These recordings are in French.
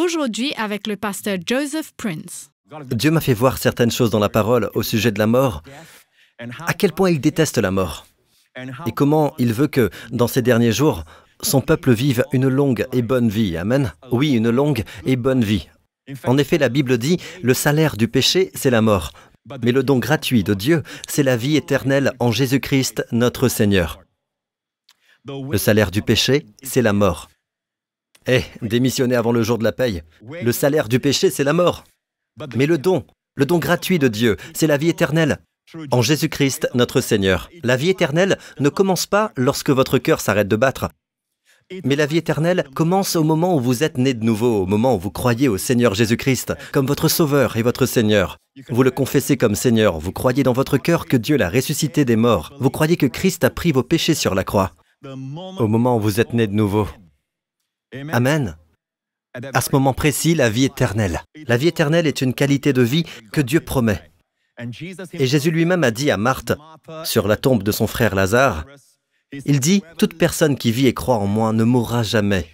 aujourd'hui avec le pasteur Joseph Prince. Dieu m'a fait voir certaines choses dans la parole au sujet de la mort, à quel point il déteste la mort, et comment il veut que, dans ces derniers jours, son peuple vive une longue et bonne vie. Amen. Oui, une longue et bonne vie. En effet, la Bible dit, le salaire du péché, c'est la mort. Mais le don gratuit de Dieu, c'est la vie éternelle en Jésus-Christ, notre Seigneur. Le salaire du péché, c'est la mort. Eh, démissionner avant le jour de la paye. Le salaire du péché, c'est la mort. Mais le don, le don gratuit de Dieu, c'est la vie éternelle. En Jésus-Christ, notre Seigneur. La vie éternelle ne commence pas lorsque votre cœur s'arrête de battre. Mais la vie éternelle commence au moment où vous êtes né de nouveau, au moment où vous croyez au Seigneur Jésus-Christ comme votre Sauveur et votre Seigneur. Vous le confessez comme Seigneur, vous croyez dans votre cœur que Dieu l'a ressuscité des morts, vous croyez que Christ a pris vos péchés sur la croix, au moment où vous êtes né de nouveau. Amen. À ce moment précis, la vie éternelle. La vie éternelle est une qualité de vie que Dieu promet. Et Jésus lui-même a dit à Marthe, sur la tombe de son frère Lazare, il dit, toute personne qui vit et croit en moi ne mourra jamais.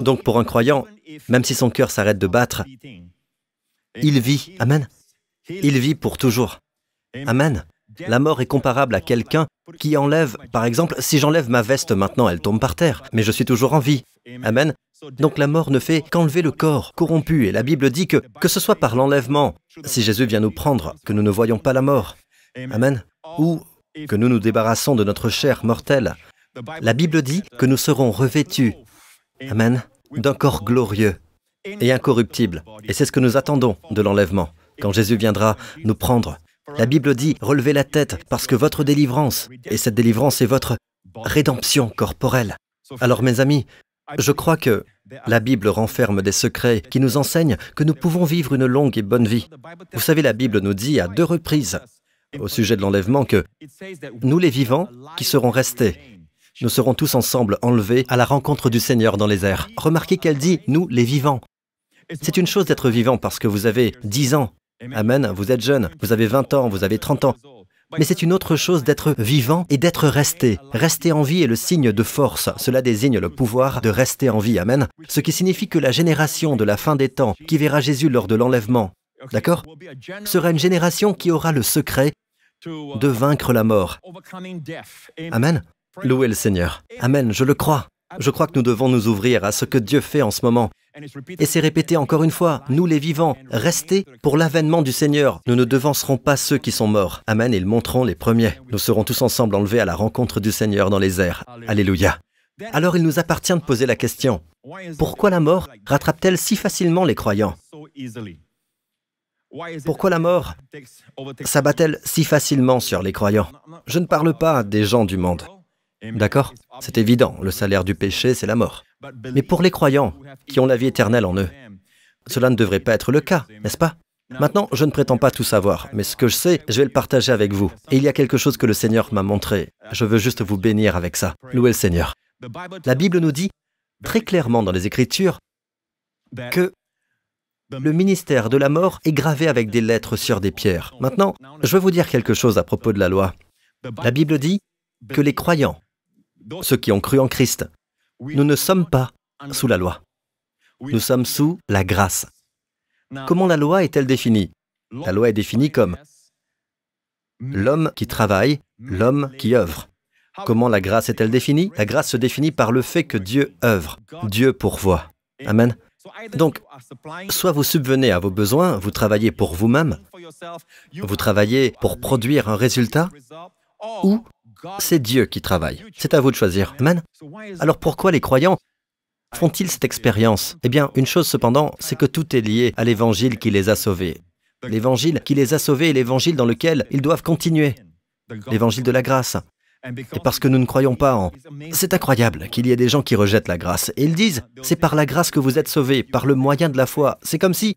Donc pour un croyant, même si son cœur s'arrête de battre, il vit. Amen. Il vit pour toujours. Amen. La mort est comparable à quelqu'un qui enlève, par exemple, si j'enlève ma veste maintenant, elle tombe par terre, mais je suis toujours en vie. Amen. Donc la mort ne fait qu'enlever le corps corrompu, et la Bible dit que, que ce soit par l'enlèvement, si Jésus vient nous prendre, que nous ne voyons pas la mort. Amen. Ou que nous nous débarrassons de notre chair mortelle. La Bible dit que nous serons revêtus, Amen, d'un corps glorieux et incorruptible. Et c'est ce que nous attendons de l'enlèvement, quand Jésus viendra nous prendre. La Bible dit, relevez la tête, parce que votre délivrance, et cette délivrance est votre rédemption corporelle. Alors mes amis, je crois que la Bible renferme des secrets qui nous enseignent que nous pouvons vivre une longue et bonne vie. Vous savez, la Bible nous dit à deux reprises au sujet de l'enlèvement que nous les vivants qui serons restés, nous serons tous ensemble enlevés à la rencontre du Seigneur dans les airs. Remarquez qu'elle dit nous les vivants. C'est une chose d'être vivant parce que vous avez 10 ans. Amen, vous êtes jeune, vous avez 20 ans, vous avez 30 ans. Mais c'est une autre chose d'être vivant et d'être resté. Rester en vie est le signe de force. Cela désigne le pouvoir de rester en vie. Amen. Ce qui signifie que la génération de la fin des temps, qui verra Jésus lors de l'enlèvement, d'accord, sera une génération qui aura le secret de vaincre la mort. Amen. Louez le Seigneur. Amen, je le crois. Je crois que nous devons nous ouvrir à ce que Dieu fait en ce moment. Et c'est répété encore une fois, nous les vivants, restez pour l'avènement du Seigneur. Nous ne devancerons pas ceux qui sont morts. Amen, ils monteront les premiers. Nous serons tous ensemble enlevés à la rencontre du Seigneur dans les airs. Alléluia. Alors il nous appartient de poser la question, pourquoi la mort rattrape-t-elle si facilement les croyants? Pourquoi la mort s'abat-elle si facilement sur les croyants? Je ne parle pas des gens du monde. D'accord? C'est évident, le salaire du péché, c'est la mort. Mais pour les croyants qui ont la vie éternelle en eux, cela ne devrait pas être le cas, n'est-ce pas? Maintenant, je ne prétends pas tout savoir, mais ce que je sais, je vais le partager avec vous. Et il y a quelque chose que le Seigneur m'a montré. Je veux juste vous bénir avec ça. Louez le Seigneur. La Bible nous dit très clairement dans les Écritures que le ministère de la mort est gravé avec des lettres sur des pierres. Maintenant, je veux vous dire quelque chose à propos de la loi. La Bible dit que les croyants, ceux qui ont cru en Christ, nous ne sommes pas sous la loi. Nous sommes sous la grâce. Comment la loi est-elle définie? La loi est définie comme l'homme qui travaille, l'homme qui œuvre. Comment la grâce est-elle définie? La grâce se définit par le fait que Dieu œuvre, Dieu pourvoit. Amen. Donc, soit vous subvenez à vos besoins, vous travaillez pour vous-même, vous travaillez pour produire un résultat, ou c'est Dieu qui travaille. C'est à vous de choisir. Amen. Alors pourquoi les croyants font-ils cette expérience? Eh bien, une chose cependant, c'est que tout est lié à l'évangile qui les a sauvés. L'évangile qui les a sauvés est l'évangile dans lequel ils doivent continuer. L'évangile de la grâce. Et parce que nous ne croyons pas en... C'est incroyable qu'il y ait des gens qui rejettent la grâce. Et ils disent, c'est par la grâce que vous êtes sauvés, par le moyen de la foi. C'est comme si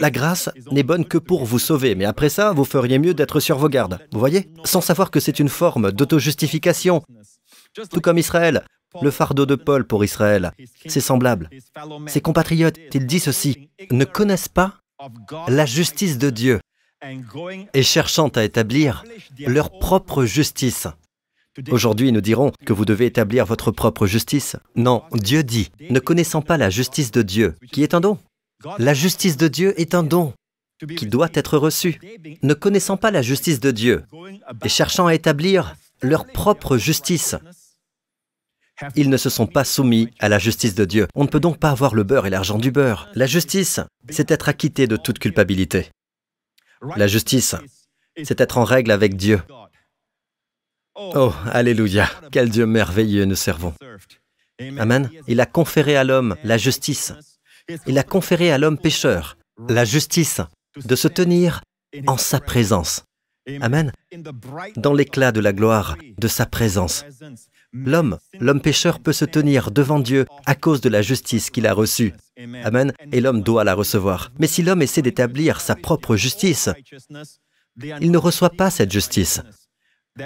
la grâce n'est bonne que pour vous sauver, mais après ça, vous feriez mieux d'être sur vos gardes. Vous voyez? Sans savoir que c'est une forme d'auto-justification. Tout comme Israël, le fardeau de Paul pour Israël, c'est semblable. Ses compatriotes, il dit ceci, ne connaissent pas la justice de Dieu et cherchant à établir leur propre justice Aujourd'hui, nous dirons que vous devez établir votre propre justice. Non, Dieu dit, ne connaissant pas la justice de Dieu, qui est un don. La justice de Dieu est un don qui doit être reçu. Ne connaissant pas la justice de Dieu et cherchant à établir leur propre justice, ils ne se sont pas soumis à la justice de Dieu. On ne peut donc pas avoir le beurre et l'argent du beurre. La justice, c'est être acquitté de toute culpabilité. La justice, c'est être en règle avec Dieu. Oh, Alléluia, quel Dieu merveilleux nous servons. Amen. Il a conféré à l'homme la justice. Il a conféré à l'homme pécheur la justice de se tenir en sa présence. Amen. Dans l'éclat de la gloire de sa présence. L'homme, l'homme pécheur peut se tenir devant Dieu à cause de la justice qu'il a reçue. Amen. Et l'homme doit la recevoir. Mais si l'homme essaie d'établir sa propre justice, il ne reçoit pas cette justice.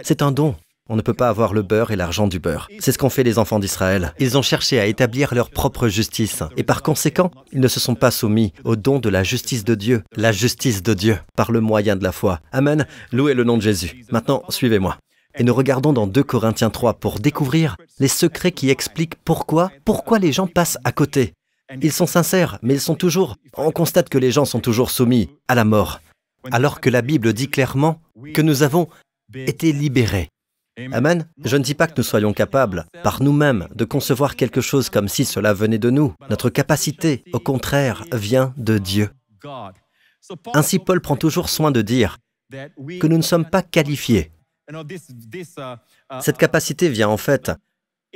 C'est un don. On ne peut pas avoir le beurre et l'argent du beurre. C'est ce qu'ont fait les enfants d'Israël. Ils ont cherché à établir leur propre justice. Et par conséquent, ils ne se sont pas soumis au don de la justice de Dieu. La justice de Dieu, par le moyen de la foi. Amen. Louez le nom de Jésus. Maintenant, suivez-moi. Et nous regardons dans 2 Corinthiens 3 pour découvrir les secrets qui expliquent pourquoi, pourquoi les gens passent à côté. Ils sont sincères, mais ils sont toujours... On constate que les gens sont toujours soumis à la mort. Alors que la Bible dit clairement que nous avons été libérés. Amen. Je ne dis pas que nous soyons capables, par nous-mêmes, de concevoir quelque chose comme si cela venait de nous. Notre capacité, au contraire, vient de Dieu. Ainsi, Paul prend toujours soin de dire que nous ne sommes pas qualifiés cette capacité vient en fait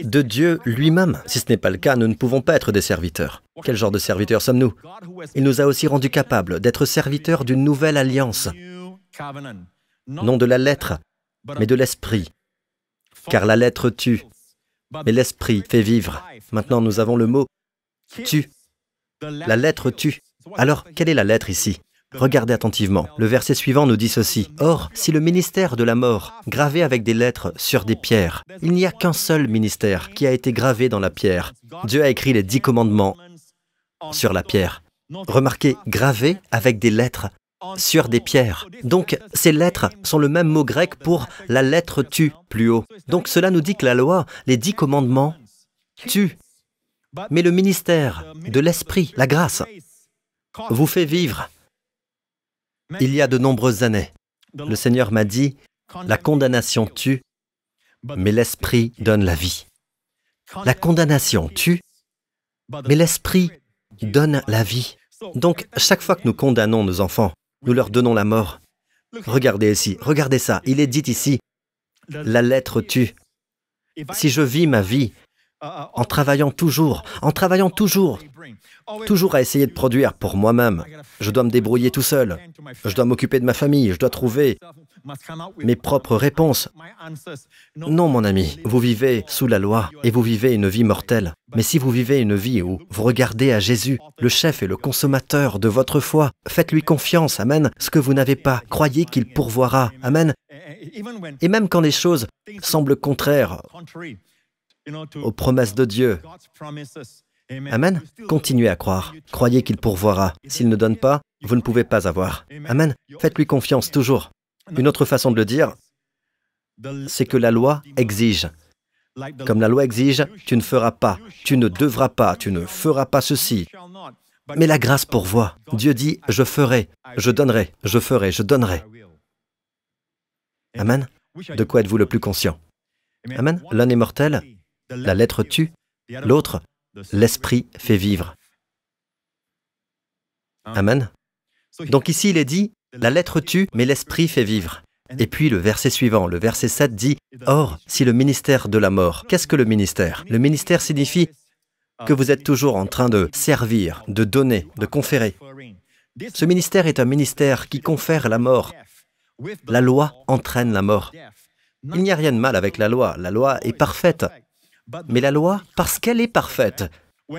de Dieu lui-même. Si ce n'est pas le cas, nous ne pouvons pas être des serviteurs. Quel genre de serviteurs sommes-nous? Il nous a aussi rendus capables d'être serviteurs d'une nouvelle alliance, non de la lettre, mais de l'esprit. Car la lettre tue, mais l'esprit fait vivre. Maintenant, nous avons le mot tue. La lettre tue. Alors, quelle est la lettre ici? Regardez attentivement. Le verset suivant nous dit ceci. Or, si le ministère de la mort, gravé avec des lettres sur des pierres, il n'y a qu'un seul ministère qui a été gravé dans la pierre. Dieu a écrit les dix commandements sur la pierre. Remarquez, gravé avec des lettres sur des pierres. Donc, ces lettres sont le même mot grec pour la lettre tu plus haut. Donc, cela nous dit que la loi, les dix commandements, tuent. Mais le ministère de l'Esprit, la grâce, vous fait vivre il y a de nombreuses années, le Seigneur m'a dit, la condamnation tue, mais l'Esprit donne la vie. La condamnation tue, mais l'Esprit donne la vie. Donc, chaque fois que nous condamnons nos enfants, nous leur donnons la mort. Regardez ici, regardez ça, il est dit ici, la lettre tue. Si je vis ma vie en travaillant toujours, en travaillant toujours, toujours à essayer de produire pour moi-même. Je dois me débrouiller tout seul. Je dois m'occuper de ma famille. Je dois trouver mes propres réponses. Non, mon ami, vous vivez sous la loi et vous vivez une vie mortelle. Mais si vous vivez une vie où vous regardez à Jésus, le chef et le consommateur de votre foi, faites-lui confiance, Amen. Ce que vous n'avez pas, croyez qu'il pourvoira, Amen. Et même quand les choses semblent contraires aux promesses de Dieu, Amen. Continuez à croire. Croyez qu'il pourvoira. S'il ne donne pas, vous ne pouvez pas avoir. Amen. Faites-lui confiance toujours. Une autre façon de le dire, c'est que la loi exige. Comme la loi exige, tu ne feras pas, tu ne devras pas, tu ne feras pas ceci. Mais la grâce pourvoit. Dieu dit, je ferai, je donnerai, je ferai, je donnerai. Amen. De quoi êtes-vous le plus conscient? Amen. L'un est mortel, la lettre tue, l'autre l'Esprit fait vivre. Amen. Donc ici, il est dit, la lettre tue, mais l'Esprit fait vivre. Et puis le verset suivant, le verset 7 dit, Or, si le ministère de la mort, qu'est-ce que le ministère? Le ministère signifie que vous êtes toujours en train de servir, de donner, de conférer. Ce ministère est un ministère qui confère la mort. La loi entraîne la mort. Il n'y a rien de mal avec la loi, la loi est parfaite. Mais la loi, parce qu'elle est parfaite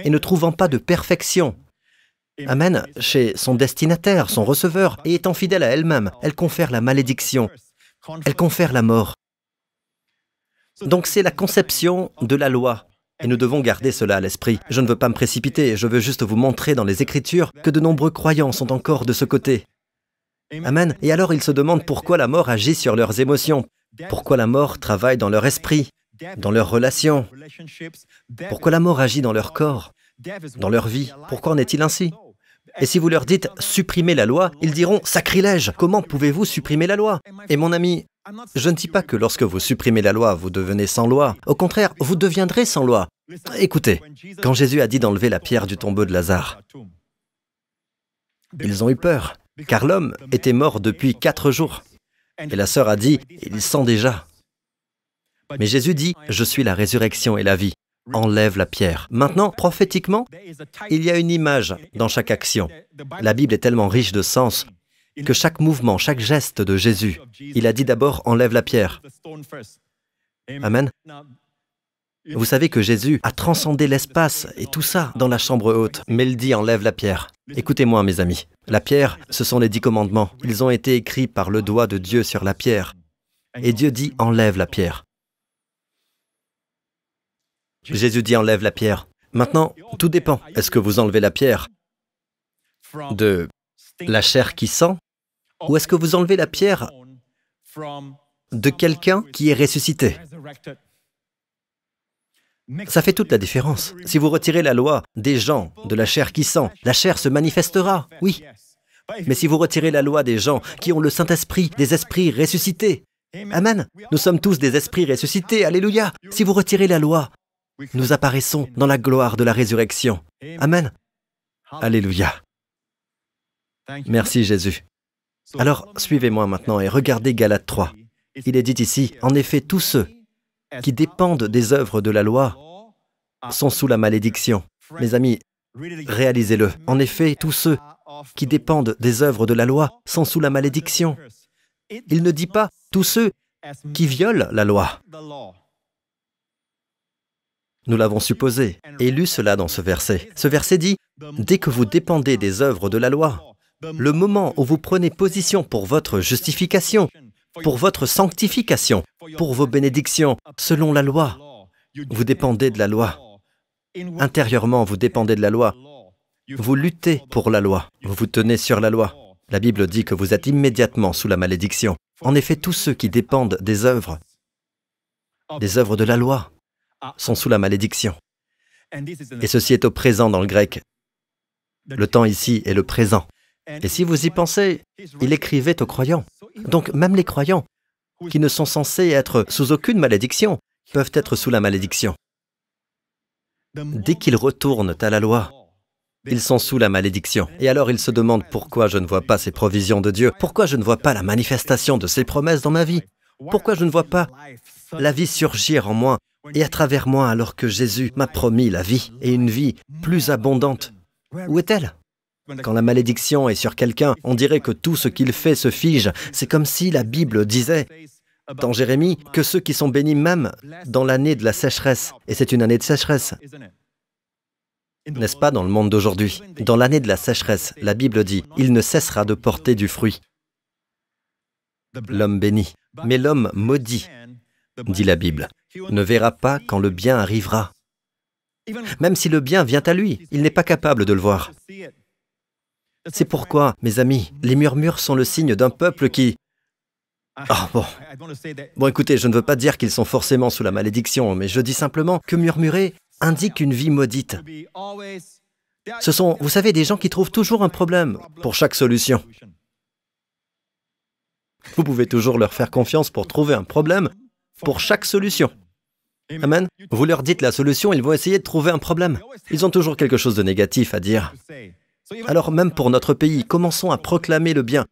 et ne trouvant pas de perfection, Amen, chez son destinataire, son receveur, et étant fidèle à elle-même, elle confère la malédiction, elle confère la mort. Donc c'est la conception de la loi. Et nous devons garder cela à l'esprit. Je ne veux pas me précipiter, je veux juste vous montrer dans les Écritures que de nombreux croyants sont encore de ce côté. Amen. Et alors ils se demandent pourquoi la mort agit sur leurs émotions. Pourquoi la mort travaille dans leur esprit, dans leurs relations Pourquoi la mort agit dans leur corps, dans leur vie Pourquoi en est-il ainsi Et si vous leur dites supprimer la loi, ils diront sacrilège, comment pouvez-vous supprimer la loi Et mon ami, je ne dis pas que lorsque vous supprimez la loi, vous devenez sans loi. Au contraire, vous deviendrez sans loi. Écoutez, quand Jésus a dit d'enlever la pierre du tombeau de Lazare, ils ont eu peur, car l'homme était mort depuis quatre jours. Et la sœur a dit, il sent déjà. Mais Jésus dit, je suis la résurrection et la vie. Enlève la pierre. Maintenant, prophétiquement, il y a une image dans chaque action. La Bible est tellement riche de sens que chaque mouvement, chaque geste de Jésus, il a dit d'abord enlève la pierre. Amen. Vous savez que Jésus a transcendé l'espace et tout ça dans la chambre haute, mais il dit enlève la pierre. Écoutez-moi mes amis, la pierre, ce sont les dix commandements. Ils ont été écrits par le doigt de Dieu sur la pierre. Et Dieu dit enlève la pierre. Jésus dit enlève la pierre. Maintenant, tout dépend. Est-ce que vous enlevez la pierre de la chair qui sent Ou est-ce que vous enlevez la pierre de quelqu'un qui est ressuscité? Ça fait toute la différence. Si vous retirez la loi des gens, de la chair qui sent, la chair se manifestera, oui. Mais si vous retirez la loi des gens qui ont le Saint-Esprit, des esprits ressuscités, Amen. Nous sommes tous des esprits ressuscités, Alléluia. Si vous retirez la loi, nous apparaissons dans la gloire de la résurrection. Amen. Alléluia. Merci Jésus. Alors, suivez-moi maintenant et regardez Galates 3. Il est dit ici, en effet, tous ceux qui dépendent des œuvres de la loi sont sous la malédiction. Mes amis, réalisez-le. En effet, tous ceux qui dépendent des œuvres de la loi sont sous la malédiction. Il ne dit pas tous ceux qui violent la loi. Nous l'avons supposé et lu cela dans ce verset. Ce verset dit, dès que vous dépendez des œuvres de la loi, le moment où vous prenez position pour votre justification, pour votre sanctification, pour vos bénédictions, selon la loi, vous dépendez de la loi. Intérieurement, vous dépendez de la loi. Vous luttez pour la loi. Vous vous tenez sur la loi. La Bible dit que vous êtes immédiatement sous la malédiction. En effet, tous ceux qui dépendent des œuvres, des œuvres de la loi, sont sous la malédiction. Et ceci est au présent dans le grec. Le temps ici est le présent. Et si vous y pensez, il écrivait aux croyants. Donc même les croyants, qui ne sont censés être sous aucune malédiction, peuvent être sous la malédiction. Dès qu'ils retournent à la loi, ils sont sous la malédiction. Et alors ils se demandent pourquoi je ne vois pas ces provisions de Dieu, pourquoi je ne vois pas la manifestation de ses promesses dans ma vie, pourquoi je ne vois pas la vie surgir en moi? Et à travers moi alors que Jésus m'a promis la vie et une vie plus abondante. Où est-elle? Quand la malédiction est sur quelqu'un, on dirait que tout ce qu'il fait se fige. C'est comme si la Bible disait dans Jérémie que ceux qui sont bénis même dans l'année de la sécheresse, et c'est une année de sécheresse, n'est-ce pas dans le monde d'aujourd'hui? Dans l'année de la sécheresse, la Bible dit, il ne cessera de porter du fruit. L'homme béni, mais l'homme maudit, dit la Bible, ne verra pas quand le bien arrivera. Même si le bien vient à lui, il n'est pas capable de le voir. C'est pourquoi, mes amis, les murmures sont le signe d'un peuple qui... Ah bon. Bon écoutez, je ne veux pas dire qu'ils sont forcément sous la malédiction, mais je dis simplement que murmurer indique une vie maudite. Ce sont, vous savez, des gens qui trouvent toujours un problème pour chaque solution. Vous pouvez toujours leur faire confiance pour trouver un problème pour chaque solution. Amen. Vous leur dites la solution, ils vont essayer de trouver un problème. Ils ont toujours quelque chose de négatif à dire. Alors même pour notre pays, commençons à proclamer le bien.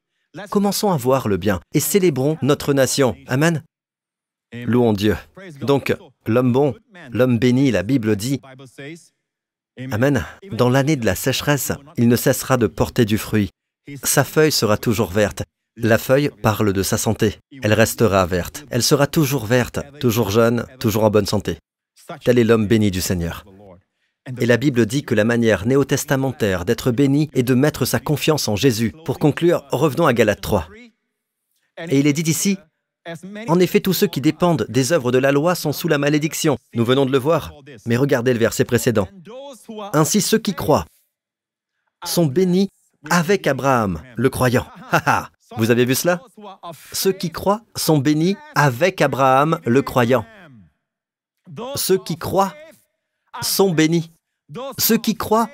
Commençons à voir le bien et célébrons notre nation. Amen. Louons Dieu. Donc, l'homme bon, l'homme béni, la Bible dit, Amen, dans l'année de la sécheresse, il ne cessera de porter du fruit. Sa feuille sera toujours verte la feuille parle de sa santé. Elle restera verte. Elle sera toujours verte, toujours jeune, toujours en bonne santé. Tel est l'homme béni du Seigneur. Et la Bible dit que la manière néo-testamentaire d'être béni est de mettre sa confiance en Jésus. Pour conclure, revenons à Galates 3. Et il est dit ici, en effet, tous ceux qui dépendent des œuvres de la loi sont sous la malédiction. Nous venons de le voir, mais regardez le verset précédent. Ainsi ceux qui croient sont bénis avec Abraham, le croyant. Vous avez vu cela? Ceux qui croient sont bénis avec Abraham le croyant. Ceux qui croient sont bénis. Ceux qui croient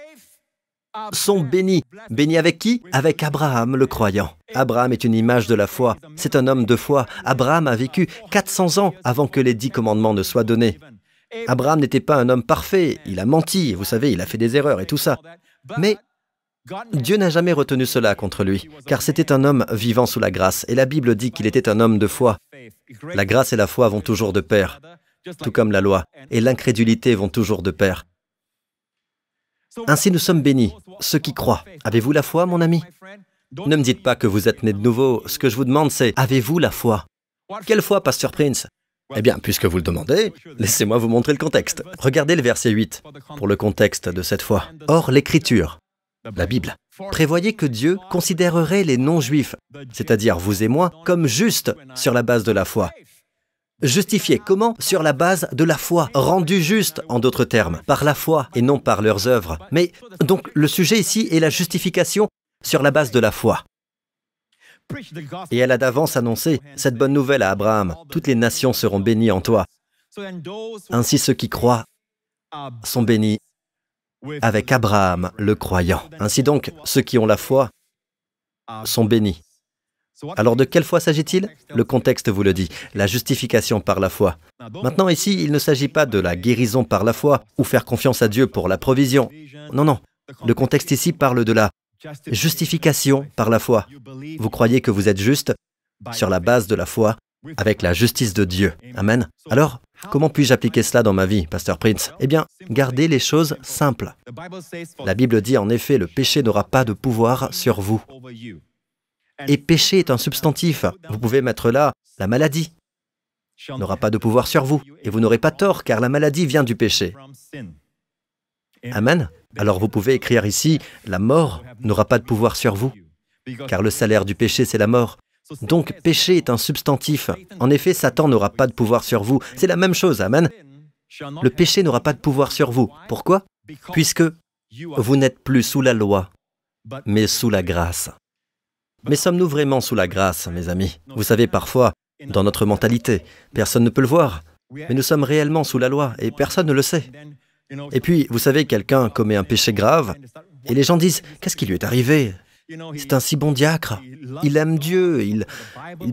sont bénis. Bénis avec qui? Avec Abraham le croyant. Abraham est une image de la foi. C'est un homme de foi. Abraham a vécu 400 ans avant que les dix commandements ne soient donnés. Abraham n'était pas un homme parfait. Il a menti, vous savez, il a fait des erreurs et tout ça. Mais Dieu n'a jamais retenu cela contre lui, car c'était un homme vivant sous la grâce, et la Bible dit qu'il était un homme de foi. La grâce et la foi vont toujours de pair, tout comme la loi, et l'incrédulité vont toujours de pair. Ainsi nous sommes bénis, ceux qui croient. Avez-vous la foi, mon ami? Ne me dites pas que vous êtes né de nouveau. Ce que je vous demande, c'est avez-vous la foi? Quelle foi, Pasteur Prince? Eh bien, puisque vous le demandez, laissez-moi vous montrer le contexte. Regardez le verset 8 pour le contexte de cette foi. Or, l'Écriture, la Bible, prévoyait que Dieu considérerait les non-juifs, c'est-à-dire vous et moi, comme justes sur la base de la foi. Justifiés comment? Sur la base de la foi, rendu juste en d'autres termes, par la foi et non par leurs œuvres. Mais donc le sujet ici est la justification sur la base de la foi. Et elle a d'avance annoncé cette bonne nouvelle à Abraham, toutes les nations seront bénies en toi. Ainsi ceux qui croient sont bénis avec Abraham le croyant. Ainsi donc, ceux qui ont la foi sont bénis. Alors de quelle foi s'agit-il? Le contexte vous le dit, la justification par la foi. Maintenant ici, il ne s'agit pas de la guérison par la foi ou faire confiance à Dieu pour la provision. Non, non. Le contexte ici parle de la justification par la foi. Vous croyez que vous êtes juste sur la base de la foi avec la justice de Dieu. Amen. Alors, comment puis-je appliquer cela dans ma vie, Pasteur Prince? Eh bien, gardez les choses simples. La Bible dit en effet, le péché n'aura pas de pouvoir sur vous. Et péché est un substantif. Vous pouvez mettre là la maladie n'aura pas de pouvoir sur vous. Et vous n'aurez pas tort, car la maladie vient du péché. Amen. Alors vous pouvez écrire ici, la mort n'aura pas de pouvoir sur vous, car le salaire du péché, c'est la mort. Donc péché est un substantif. En effet, Satan n'aura pas de pouvoir sur vous. C'est la même chose, Amen. Le péché n'aura pas de pouvoir sur vous. Pourquoi? Puisque vous n'êtes plus sous la loi, mais sous la grâce. Mais sommes-nous vraiment sous la grâce, mes amis? Vous savez, parfois, dans notre mentalité, personne ne peut le voir, mais nous sommes réellement sous la loi et personne ne le sait. Et puis, vous savez, quelqu'un commet un péché grave et les gens disent, qu'est-ce qui lui est arrivé? C'est un si bon diacre, il aime Dieu, il,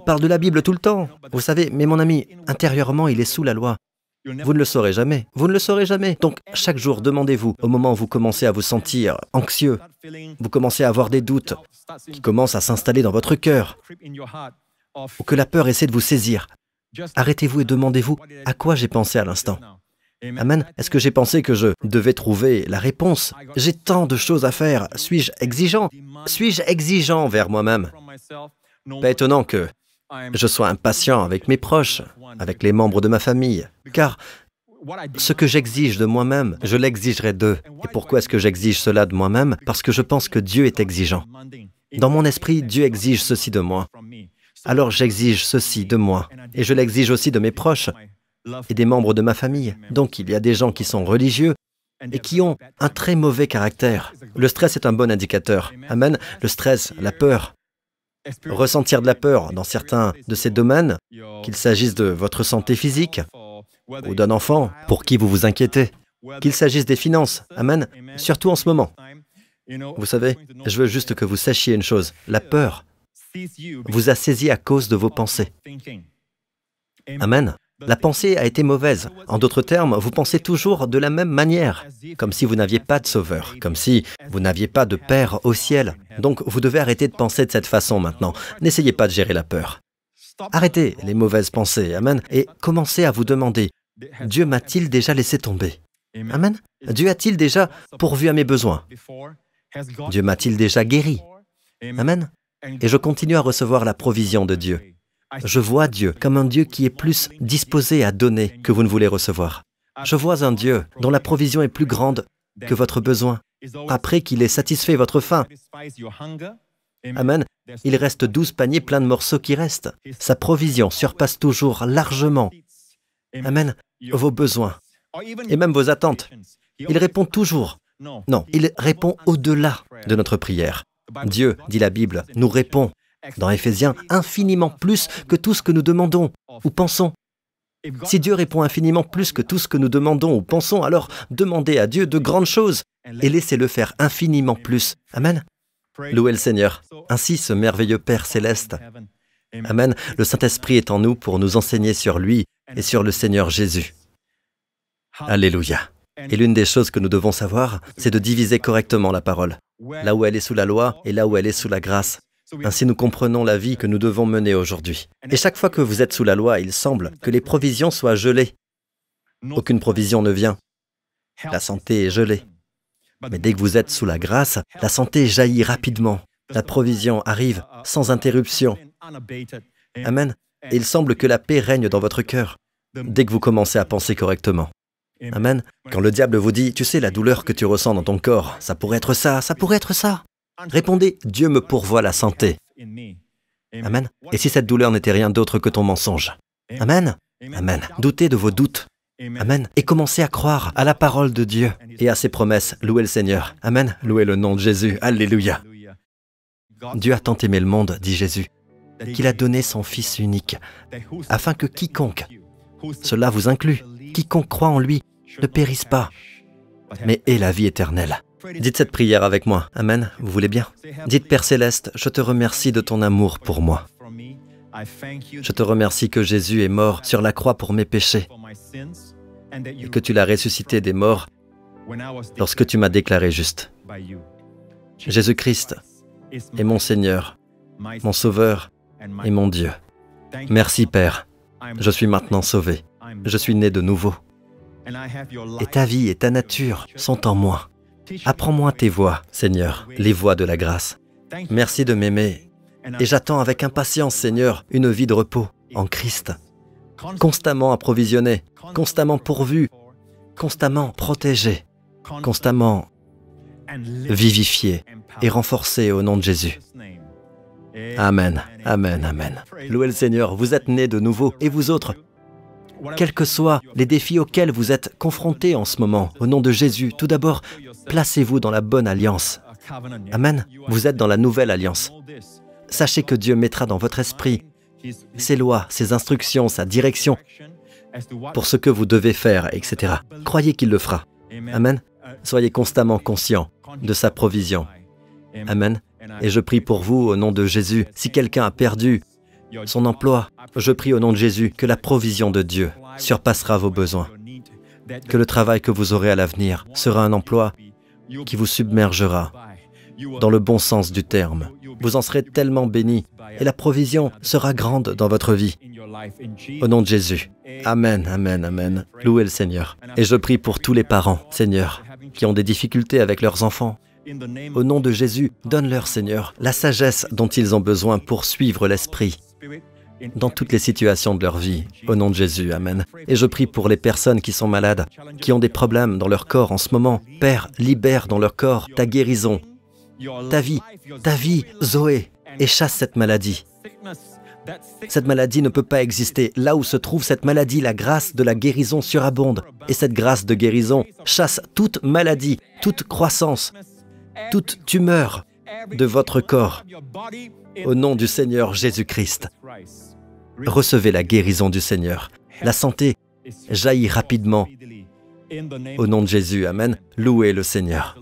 parle de la Bible tout le temps. Vous savez, mais mon ami, intérieurement, il est sous la loi. Vous ne le saurez jamais. Vous ne le saurez jamais. Donc, chaque jour, demandez-vous, au moment où vous commencez à vous sentir anxieux, vous commencez à avoir des doutes qui commencent à s'installer dans votre cœur, ou que la peur essaie de vous saisir, arrêtez-vous et demandez-vous à quoi j'ai pensé à l'instant? Amen. Est-ce que j'ai pensé que je devais trouver la réponse? J'ai tant de choses à faire. Suis-je exigeant? Suis-je exigeant vers moi-même? Pas étonnant que je sois impatient avec mes proches, avec les membres de ma famille, car ce que j'exige de moi-même, je l'exigerai d'eux. Et pourquoi est-ce que j'exige cela de moi-même? Parce que je pense que Dieu est exigeant. Dans mon esprit, Dieu exige ceci de moi. Alors j'exige ceci de moi. Et je l'exige aussi de mes proches et des membres de ma famille. Donc il y a des gens qui sont religieux et qui ont un très mauvais caractère. Le stress est un bon indicateur. Amen. Le stress, la peur, ressentir de la peur dans certains de ces domaines, qu'il s'agisse de votre santé physique ou d'un enfant pour qui vous vous inquiétez, qu'il s'agisse des finances, Amen, surtout en ce moment. Vous savez, je veux juste que vous sachiez une chose, la peur vous a saisi à cause de vos pensées. Amen. La pensée a été mauvaise. En d'autres termes, vous pensez toujours de la même manière, comme si vous n'aviez pas de sauveur, comme si vous n'aviez pas de Père au ciel. Donc vous devez arrêter de penser de cette façon maintenant. N'essayez pas de gérer la peur. Arrêtez les mauvaises pensées, Amen, et commencez à vous demander, Dieu m'a-t-il déjà laissé tomber? Amen. Dieu a-t-il déjà pourvu à mes besoins? Dieu m'a-t-il déjà guéri? Amen. Et je continue à recevoir la provision de Dieu. Je vois Dieu comme un Dieu qui est plus disposé à donner que vous ne voulez recevoir. Je vois un Dieu dont la provision est plus grande que votre besoin. Après qu'il ait satisfait votre faim, Amen, il reste douze paniers pleins de morceaux qui restent. Sa provision surpasse toujours largement, Amen, vos besoins et même vos attentes. Il répond toujours. Non, il répond au-delà de notre prière. Dieu, dit la Bible, nous répond dans Éphésiens, infiniment plus que tout ce que nous demandons ou pensons. Si Dieu répond infiniment plus que tout ce que nous demandons ou pensons, alors demandez à Dieu de grandes choses et laissez-le faire infiniment plus. Amen. Louez le Seigneur. Ainsi, ce merveilleux Père céleste. Amen. Le Saint-Esprit est en nous pour nous enseigner sur lui et sur le Seigneur Jésus. Alléluia. Et l'une des choses que nous devons savoir, c'est de diviser correctement la parole, là où elle est sous la loi et là où elle est sous la grâce. Ainsi nous comprenons la vie que nous devons mener aujourd'hui. Et chaque fois que vous êtes sous la loi, il semble que les provisions soient gelées. Aucune provision ne vient. La santé est gelée. Mais dès que vous êtes sous la grâce, la santé jaillit rapidement. La provision arrive sans interruption. Amen. Et il semble que la paix règne dans votre cœur dès que vous commencez à penser correctement. Amen. Quand le diable vous dit, tu sais, la douleur que tu ressens dans ton corps, ça pourrait être ça, ça pourrait être ça. Répondez, Dieu me pourvoit la santé. Amen. Et si cette douleur n'était rien d'autre que ton mensonge? Amen. Amen. Doutez de vos doutes. Amen. Et commencez à croire à la parole de Dieu et à ses promesses. Louez le Seigneur. Amen. Louez le nom de Jésus. Alléluia. Dieu a tant aimé le monde, dit Jésus, qu'il a donné son Fils unique, afin que quiconque, cela vous inclut, quiconque croit en lui, ne périsse pas, mais ait la vie éternelle. Dites cette prière avec moi. Amen. Vous voulez bien? Dites Père céleste, je te remercie de ton amour pour moi. Je te remercie que Jésus est mort sur la croix pour mes péchés et que tu l'as ressuscité des morts lorsque tu m'as déclaré juste. Jésus-Christ est mon Seigneur, mon Sauveur et mon Dieu. Merci Père, je suis maintenant sauvé, je suis né de nouveau. Et ta vie et ta nature sont en moi. Apprends-moi tes voies, Seigneur, les voies de la grâce. Merci de m'aimer. Et j'attends avec impatience, Seigneur, une vie de repos en Christ. Constamment approvisionné, constamment pourvu, constamment protégé, constamment vivifié et renforcé au nom de Jésus. Amen, amen, amen. Louez le Seigneur, vous êtes nés de nouveau, et vous autres, quels que soient les défis auxquels vous êtes confrontés en ce moment, au nom de Jésus, tout d'abord, placez-vous dans la bonne alliance. Amen. Vous êtes dans la nouvelle alliance. Sachez que Dieu mettra dans votre esprit ses lois, ses instructions, sa direction pour ce que vous devez faire, etc. Croyez qu'il le fera. Amen. Soyez constamment conscient de sa provision. Amen. Et je prie pour vous au nom de Jésus. Si quelqu'un a perdu son emploi, je prie au nom de Jésus que la provision de Dieu surpassera vos besoins. Que le travail que vous aurez à l'avenir sera un emploi qui vous submergera dans le bon sens du terme. Vous en serez tellement bénis et la provision sera grande dans votre vie. Au nom de Jésus. Amen, amen, amen. Louez le Seigneur. Et je prie pour tous les parents, Seigneur, qui ont des difficultés avec leurs enfants. Au nom de Jésus, donne-leur, Seigneur, la sagesse dont ils ont besoin pour suivre l'Esprit dans toutes les situations de leur vie. Au nom de Jésus, Amen. Et je prie pour les personnes qui sont malades, qui ont des problèmes dans leur corps en ce moment. Père, libère dans leur corps ta guérison, ta vie, ta vie, Zoé, et chasse cette maladie. Cette maladie ne peut pas exister. Là où se trouve cette maladie, la grâce de la guérison surabonde. Et cette grâce de guérison chasse toute maladie, toute croissance, toute tumeur de votre corps. Au nom du Seigneur Jésus-Christ, recevez la guérison du Seigneur. La santé jaillit rapidement. Au nom de Jésus, Amen. Louez le Seigneur.